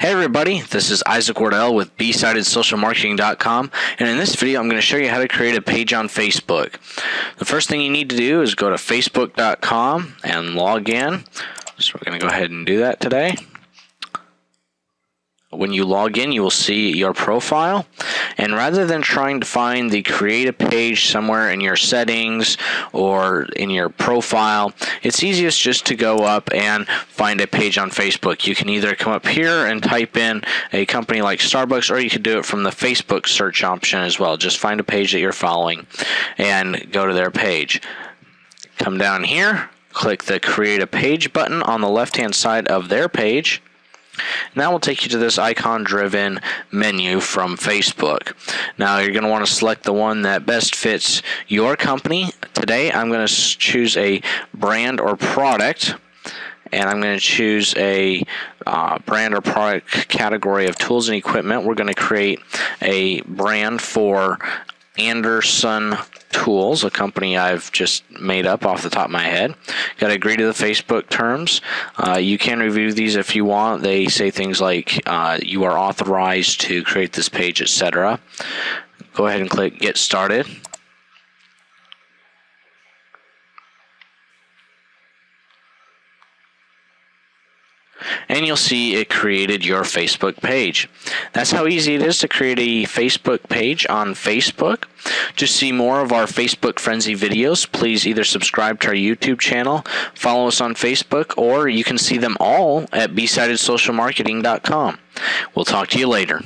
Hey everybody, this is Isaac Wardell with BeSightedSocialMarketing.com and in this video I'm going to show you how to create a page on Facebook. The first thing you need to do is go to Facebook.com and log in. So we're going to go ahead and do that today. When you log in, you will see your profile. And rather than trying to find the create a page somewhere in your settings or in your profile, it's easiest just to go up and find a page on Facebook. You can either come up here and type in a company like Starbucks, or you can do it from the Facebook search option as well. Just find a page that you're following and go to their page. Come down here, click the create a page button on the left hand side of their page now we'll take you to this icon driven menu from Facebook. Now you're going to want to select the one that best fits your company. Today I'm going to choose a brand or product and I'm going to choose a uh, brand or product category of tools and equipment. We're going to create a brand for Anderson Tools, a company I've just made up off the top of my head. Got to agree to the Facebook terms. Uh, you can review these if you want. They say things like uh, you are authorized to create this page, etc. Go ahead and click Get Started. And you'll see it created your Facebook page. That's how easy it is to create a Facebook page on Facebook. To see more of our Facebook Frenzy videos, please either subscribe to our YouTube channel, follow us on Facebook, or you can see them all at besightedsocialmarketing.com. We'll talk to you later.